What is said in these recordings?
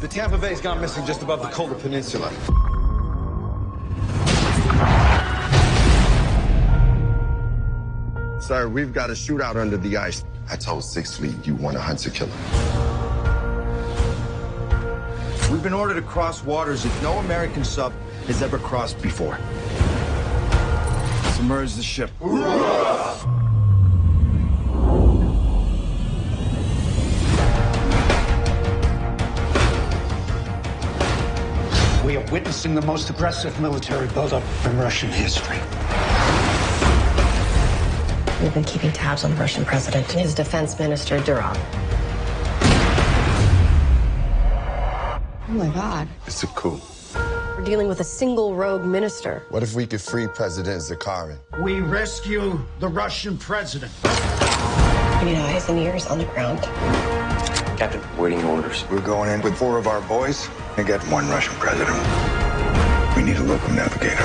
The Tampa Bay's gone missing just above the Kola Peninsula. Sir, we've got a shootout under the ice. I told Sixth Fleet you want a hunter killer. We've been ordered to cross waters that no American sub has ever crossed before. Submerge the ship. We are witnessing the most aggressive military buildup in Russian history. We've been keeping tabs on the Russian president and his defense minister, Durov. Oh my God. It's a coup. We're dealing with a single rogue minister. What if we could free President Zakharin? We rescue the Russian president. We need eyes and ears on the ground. Captain, waiting orders. We're going in with four of our boys and get one Russian president. We need a local navigator.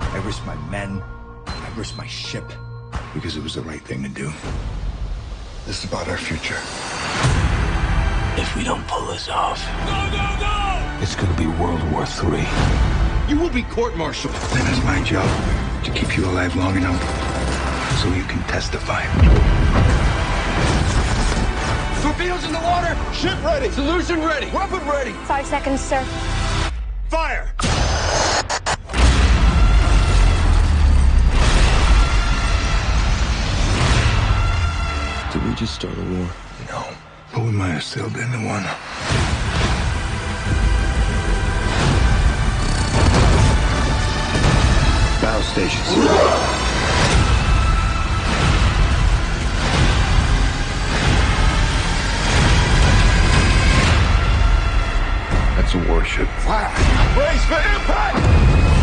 I risked my men. I risked my ship. Because it was the right thing to do. This is about our future. If we don't pull this off, It's gonna be World War III. You will be court-martialed. Then it's my job to keep you alive long enough so you can testify. Torpedoes in the water! Ship ready! Solution ready! Weapon ready! Five seconds, sir. Fire! Did we just start a war? No, but we might have sailed into one. Battle stations. That's a warship. Brace for impact!